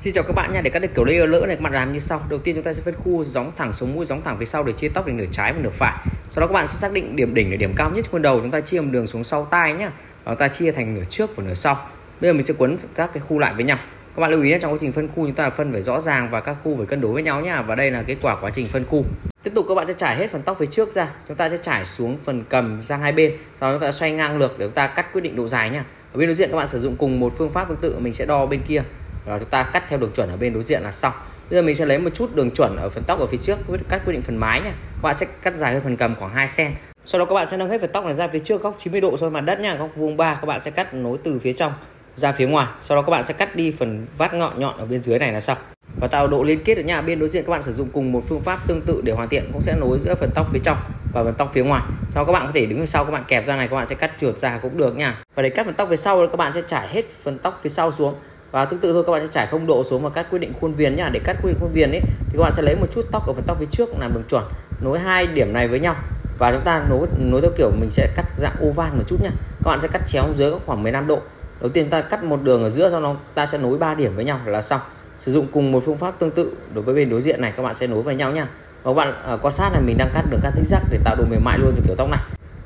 Xin chào các bạn nha, để cắt được kiểu layer lỡ này các bạn làm như sau. Đầu tiên chúng ta sẽ phân khu gióng thẳng sống mũi, gióng thẳng phía sau để chia tóc thành nửa trái và nửa phải. Sau đó các bạn sẽ xác định điểm đỉnh để điểm cao nhất trên khuôn đầu, chúng ta chia một đường xuống sau tai nhá. Và ta chia thành nửa trước và nửa sau. Bây giờ mình sẽ quấn các cái khu lại với nhau. Các bạn lưu ý trong quá trình phân khu chúng ta phân phải rõ ràng và các khu phải cân đối với nhau nhá. Và đây là kết quả quá trình phân khu. Tiếp tục các bạn sẽ trải hết phần tóc phía trước ra. Chúng ta sẽ trải xuống phần cầm sang hai bên. Sau đó chúng ta xoay ngang lược để chúng ta cắt quyết định độ dài nhá. Ở bên đối diện các bạn sử dụng cùng một phương pháp tương tự mình sẽ đo bên kia và chúng ta cắt theo đường chuẩn ở bên đối diện là xong. Bây giờ mình sẽ lấy một chút đường chuẩn ở phần tóc ở phía trước cắt quyết định phần mái nha. Các bạn sẽ cắt dài hơn phần cầm khoảng 2 cm. Sau đó các bạn sẽ nâng hết phần tóc này ra phía trước, góc 90 độ so với mặt đất nha, góc vuông 3 các bạn sẽ cắt nối từ phía trong ra phía ngoài. Sau đó các bạn sẽ cắt đi phần vát ngọn nhọn ở bên dưới này là xong. Và tạo độ liên kết ở nhà bên đối diện các bạn sử dụng cùng một phương pháp tương tự để hoàn thiện, cũng sẽ nối giữa phần tóc phía trong và phần tóc phía ngoài. Sau các bạn có thể đứng phía sau, các bạn kẹp ra này, các bạn sẽ cắt trượt ra cũng được nha. Và để cắt phần tóc phía sau, các bạn sẽ trải hết phần tóc phía sau xuống và tương tự thôi các bạn sẽ trải không độ xuống và cắt quyết định khuôn viền nhá. Để cắt quyết định khuôn viền ấy thì các bạn sẽ lấy một chút tóc ở phần tóc phía trước làm đường chuẩn nối hai điểm này với nhau. Và chúng ta nối nối theo kiểu mình sẽ cắt dạng oval một chút nhá. Các bạn sẽ cắt chéo dưới khoảng 15 độ. Đầu tiên ta cắt một đường ở giữa sau đó ta sẽ nối ba điểm với nhau là xong. Sử dụng cùng một phương pháp tương tự đối với bên đối diện này các bạn sẽ nối với nhau nha và các bạn uh, quan sát là mình đang cắt đường cắt zigzag để tạo độ mềm mại luôn cho kiểu tóc này.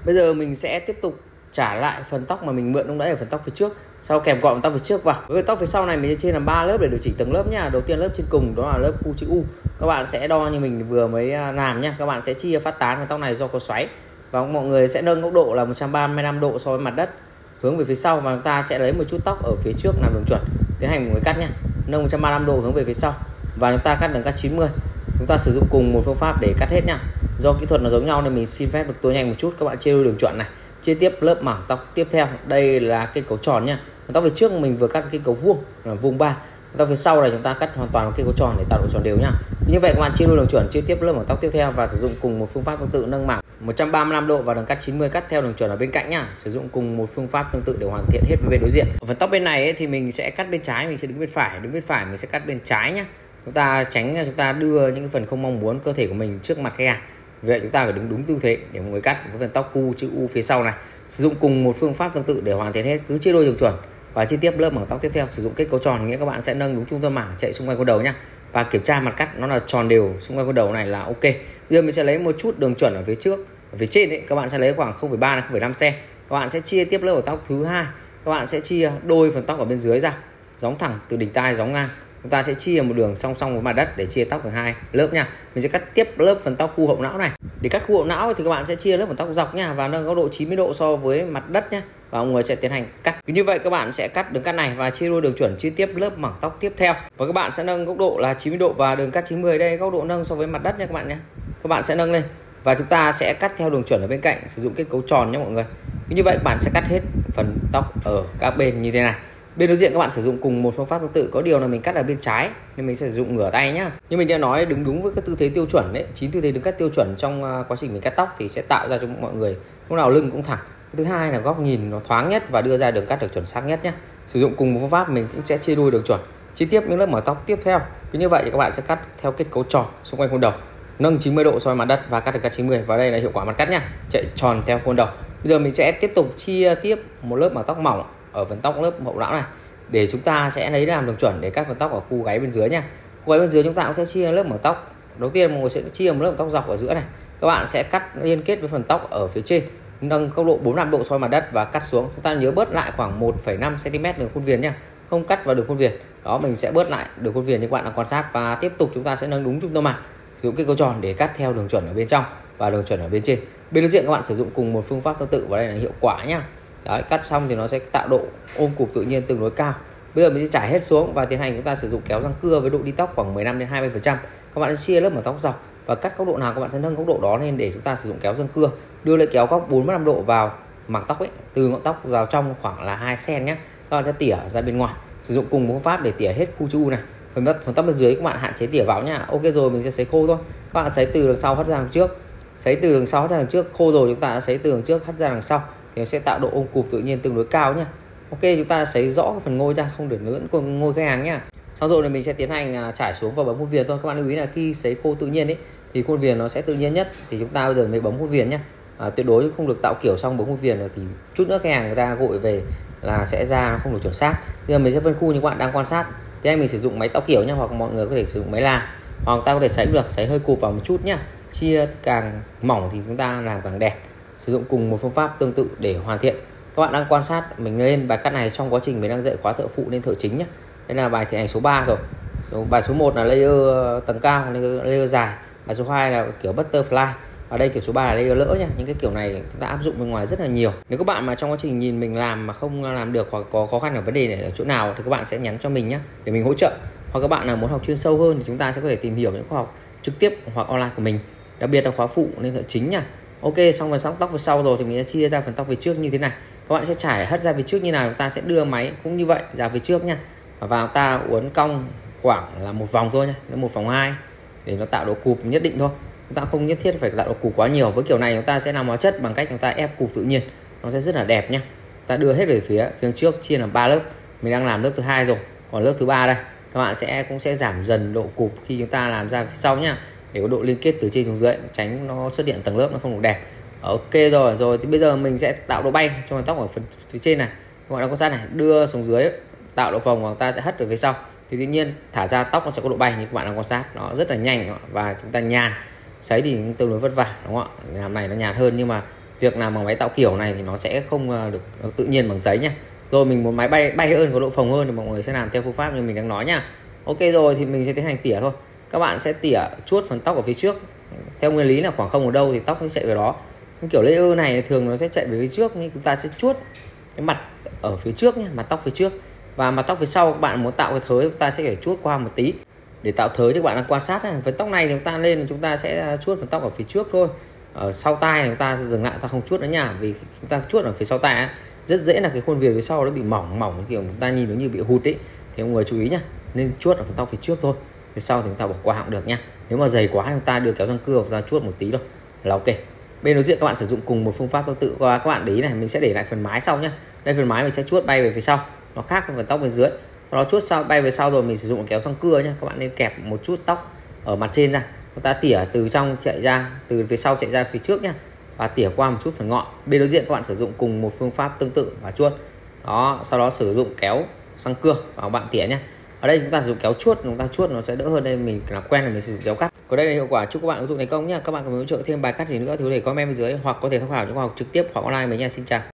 Bây giờ mình sẽ tiếp tục trả lại phần tóc mà mình mượn lúc nãy ở phần tóc phía trước. Sau kèm gọn tóc phía trước vào. Với tóc phía sau này mình sẽ chia làm ba lớp để điều chỉnh tầng lớp nha đầu tiên lớp trên cùng, đó là lớp khu chữ U. Các bạn sẽ đo như mình vừa mới à, làm nha các bạn sẽ chia phát tán cái tóc này do có xoáy. Và mọi người sẽ nâng góc độ là 135 độ so với mặt đất. Hướng về phía sau và chúng ta sẽ lấy một chút tóc ở phía trước làm đường chuẩn. Tiến hành một người cắt nha nâng 135 độ hướng về phía sau. Và chúng ta cắt đường cắt 90 chúng ta sử dụng cùng một phương pháp để cắt hết nha do kỹ thuật nó giống nhau nên mình xin phép được tôi nhanh một chút. Các bạn chia đôi đường chuẩn này chia tiếp lớp mảng tóc tiếp theo. Đây là kết cấu tròn nha tóc phía trước mình vừa cắt kết cấu vuông là vuông ba. Tóc phía sau này chúng ta cắt hoàn toàn kết cấu tròn để tạo độ tròn đều nhá. Như vậy các bạn chia đôi đường chuẩn chia tiếp lớp mảng tóc tiếp theo và sử dụng cùng một phương pháp tương tự nâng mảng 135 độ và đường cắt 90 cắt theo đường chuẩn ở bên cạnh nhá. Sử dụng cùng một phương pháp tương tự để hoàn thiện hết bên đối diện. Ở phần tóc bên này ấy, thì mình sẽ cắt bên trái mình sẽ đứng bên phải. Đứng bên phải mình sẽ cắt bên trái nhá. Chúng ta tránh chúng ta đưa những phần không mong muốn cơ thể của mình trước mặt khách hàng vậy chúng ta phải đứng đúng tư thế để mọi người cắt với phần tóc u chữ u phía sau này. Sử dụng cùng một phương pháp tương tự để hoàn thiện hết cứ chia đôi đường chuẩn. Và chi tiết lớp mảng tóc tiếp theo sử dụng kết cấu tròn nghĩa các bạn sẽ nâng đúng trung tâm mảng chạy xung quanh con đầu nhá. Và kiểm tra mặt cắt nó là tròn đều xung quanh con đầu này là ok. Bây giờ mình sẽ lấy một chút đường chuẩn ở phía trước ở phía trên ấy các bạn sẽ lấy khoảng 0,3 đến 0,5 cm các bạn sẽ chia tiếp lớp ở tóc thứ hai. Các bạn sẽ chia đôi phần tóc ở bên dưới ra gióng thẳng từ đỉnh tai gióng ngang chúng ta sẽ chia một đường song song với mặt đất để chia tóc thành hai. Lớp nha. Mình sẽ cắt tiếp lớp phần tóc khu hậu não này. Để cắt khu hậu não thì các bạn sẽ chia lớp phần tóc dọc nha, và nâng góc độ 90 độ so với mặt đất nhé và mọi người sẽ tiến hành cắt. Như vậy các bạn sẽ cắt đường cắt này và chia đôi đường chuẩn, chia tiếp lớp mảng tóc tiếp theo. Và các bạn sẽ nâng góc độ là 90 độ và đường cắt 90 đây, góc độ nâng so với mặt đất nha các bạn nhé các bạn sẽ nâng lên. Và chúng ta sẽ cắt theo đường chuẩn ở bên cạnh, sử dụng kết cấu tròn nhé mọi người. Như vậy bạn sẽ cắt hết phần tóc ở các bên như thế này bên đối diện các bạn sử dụng cùng một phương pháp tương tự. Có điều là mình cắt ở bên trái, nên mình sẽ sử dụng ngửa tay nhá. Như mình đã nói, đứng đúng với các tư thế tiêu chuẩn đấy, chín tư thế đứng cắt tiêu chuẩn trong à, quá trình mình cắt tóc thì sẽ tạo ra cho mọi người lúc nào lưng cũng thẳng. Thứ hai là góc nhìn nó thoáng nhất và đưa ra đường cắt được chuẩn xác nhất nhé sử dụng cùng một phương pháp mình cũng sẽ chia đuôi đường chuẩn. Chi tiết những lớp mở tóc tiếp theo. Cứ như vậy thì các bạn sẽ cắt theo kết cấu tròn xung quanh khuôn đầu. Nâng 90 độ so với mặt đất và cắt được cắt 90 và đây là hiệu quả mặt cắt nhá. Chạy tròn theo khuôn đầu. Bây giờ mình sẽ tiếp tục chia tiếp một lớp mở tóc mỏng ở phần tóc lớp hậu não này. Để chúng ta sẽ lấy làm đường chuẩn để cắt phần tóc ở khu gáy bên dưới nha. Khu gáy bên dưới chúng ta cũng sẽ chia lớp mảng tóc. Đầu tiên mọi người sẽ chia một lớp tóc dọc ở giữa này. Các bạn sẽ cắt liên kết với phần tóc ở phía trên nâng góc độ 45 độ soi mặt đất và cắt xuống. Chúng ta nhớ bớt lại khoảng 1,5 cm đường khuôn viền nha. Không cắt vào đường khuôn viền. Đó mình sẽ bớt lại đường khuôn viền như các bạn đang quan sát và tiếp tục chúng ta sẽ nâng đúng trung tâm mặt sử dụng cái câu tròn để cắt theo đường chuẩn ở bên trong và đường chuẩn ở bên trên. Bên đối diện các bạn sử dụng cùng một phương pháp tương tự và đây là hiệu quả nhá Đấy, cắt xong thì nó sẽ tạo độ ôm cục tự nhiên tương đối cao. Bây giờ mình sẽ trải hết xuống và tiến hành chúng ta sử dụng kéo răng cưa với độ đi tóc khoảng 15 đến 20 phần trăm. Các bạn sẽ chia lớp mảng tóc dọc và cắt góc độ nào các bạn sẽ nâng góc độ đó lên để chúng ta sử dụng kéo răng cưa. Đưa lại kéo góc 45 độ vào mảng tóc ấy từ ngọn tóc vào trong khoảng là 2 cm nhé. Các bạn sẽ tỉa ra bên ngoài. Sử dụng cùng một phương pháp để tỉa hết khu chu này. Phần tóc phần tóc bên dưới các bạn hạn chế tỉa vào nhá. Ok rồi mình sẽ sấy khô thôi. Các bạn sấy từ đằng sau hất ra đằng trước. Sấy từ đằng sau hất ra đằng trước khô rồi chúng ta sẽ sấy từ đằng trước hất ra đằng sau thì nó sẽ tạo độ ôm cụp tự nhiên tương đối cao nhá. Ok chúng ta sấy rõ cái phần ngôi ra không để nó lẫn ngôi khách hàng nhá. Sau rồi thì mình sẽ tiến hành à, trải xuống và bấm khuôn viền thôi. Các bạn lưu ý là khi sấy khô tự nhiên ấy thì khuôn viền nó sẽ tự nhiên nhất. Thì chúng ta bây giờ mới bấm khuôn viền nhá. À, tuyệt đối không được tạo kiểu xong bấm khuôn viền rồi thì chút nữa khách hàng người ta gội về là sẽ ra nó không được chuẩn xác. Bây giờ mình sẽ phân khu như các bạn đang quan sát. Thì anh mình sử dụng máy tóc kiểu nhá hoặc mọi người có thể sử dụng máy là hoặc ta có thể sấy được sấy hơi cụp vào một chút nhá. Chia càng mỏng thì chúng ta làm càng đẹp sử dụng cùng một phương pháp tương tự để hoàn thiện. Các bạn đang quan sát mình lên bài cắt này trong quá trình mình đang dạy khóa thợ phụ lên thợ chính nhé đây là bài thi hành số 3 rồi. Số bài số 1 là layer ờ, tầng cao layer, layer dài. Bài số 2 là kiểu butterfly. Ở đây kiểu số 3 là layer lỡ nhá. Những cái kiểu này chúng ta áp dụng bên ngoài rất là nhiều. Nếu các bạn mà trong quá trình nhìn mình làm mà không làm được hoặc có khó khăn ở vấn đề này ở chỗ nào thì các bạn sẽ nhắn cho mình nhé để mình hỗ trợ. Hoặc các bạn nào muốn học chuyên sâu hơn thì chúng ta sẽ có thể tìm hiểu những khóa học trực tiếp hoặc online của mình. Đặc biệt là khóa phụ nên thợ chính nha ok, xong phần sóc tóc về sau rồi thì mình sẽ chia ra phần tóc về trước như thế này. Các bạn sẽ trải hất ra về trước như nào, chúng ta sẽ đưa máy cũng như vậy ra về trước nha và vào ta uốn cong khoảng là một vòng thôi nha một vòng hai, để nó tạo độ cụp nhất định thôi. Chúng ta không nhất thiết phải tạo độ cụp quá nhiều, với kiểu này chúng ta sẽ làm hóa chất bằng cách chúng ta ép cụp tự nhiên, nó sẽ rất là đẹp nhá. Ta đưa hết về phía phía trước, chia làm ba lớp. Mình đang làm lớp thứ hai rồi, còn lớp thứ ba đây. Các bạn sẽ, cũng sẽ giảm dần độ cụp khi chúng ta làm ra phía sau nhá để có độ liên kết từ trên xuống dưới, tránh nó xuất hiện tầng lớp nó không được đẹp. Ok rồi rồi thì bây giờ mình sẽ tạo độ bay cho mái tóc ở phần, phía trên này. Các bạn đang quan sát này, đưa xuống dưới, tạo độ phồng và ta sẽ hất về phía sau. Thì tự nhiên thả ra tóc nó sẽ có độ bay như các bạn đang quan sát. Nó rất là nhanh và chúng ta nhàn. Sấy thì tương đối vất vả, đúng không ạ? Làm này nó nhàn hơn nhưng mà việc làm bằng máy tạo kiểu này thì nó sẽ không ờ, được được tự nhiên bằng giấy nhá. Rồi mình muốn máy bay bay hơn, có độ phồng hơn thì mọi người sẽ làm theo phương pháp như mình đang nói nhá. Ok rồi thì mình sẽ tiến hành tỉa thôi các bạn sẽ tỉa chuốt phần tóc ở phía trước. Theo nguyên lý là khoảng không ở đâu thì tóc sẽ chạy về đó. Cái kiểu layer này thường nó sẽ chạy về phía trước, nhưng chúng ta sẽ chuốt cái mặt ở phía trước nhé, mặt tóc phía trước. Và mặt tóc phía sau, các bạn muốn tạo cái thới, chúng ta sẽ phải chuốt qua một tí. Để tạo thới thì các bạn đang quan sát này. phần tóc này chúng ta lên, chúng ta sẽ chuốt phần tóc ở phía trước thôi. Ở sau tai chúng ta sẽ dừng lại, ta không chuốt nữa nha, vì chúng ta chuốt ở phía sau tai rất dễ là cái khuôn viền phía sau nó bị mỏng mỏng, kiểu chúng ta nhìn nó như bị hụt ấy. Thì mọi người chú ý nhá, nên chuốt ở phần tóc phía trước thôi phía sau thì chúng ta bỏ qua cũng được nhá. Nếu mà dày quá chúng ta đưa kéo răng cưa ra chuốt một tí thôi. Là ok. Bên đối diện các bạn sử dụng cùng một phương pháp tương tự. Qua các bạn để ý này, mình sẽ để lại phần mái sau nhé. đây phần mái mình sẽ chuốt bay về phía sau. Nó khác với phần tóc bên dưới. Sau đó chuốt sau, bay về sau rồi mình sử dụng kéo răng cưa nhé. các bạn nên kẹp một chút tóc ở mặt trên ra. Chúng ta tỉa từ trong chạy ra, từ phía sau chạy ra phía trước nhé. và tỉa qua một chút phần ngọn. Bên đối diện các bạn sử dụng cùng một phương pháp tương tự và chuốt. Đó, sau đó sử dụng kéo răng cưa và bạn tỉa nhé ở đây chúng ta sử dụng kéo chuốt, chúng ta chuốt nó sẽ đỡ hơn đây, mình làm quen là mình sử dụng kéo cắt. Có đây là hiệu quả, chúc các bạn ứng dụng thành công nhé các bạn cần hỗ trợ thêm bài cắt gì nữa thì có thể comment bên dưới, hoặc có thể tham khảo những khóa học trực tiếp hoặc online với nha xin chào.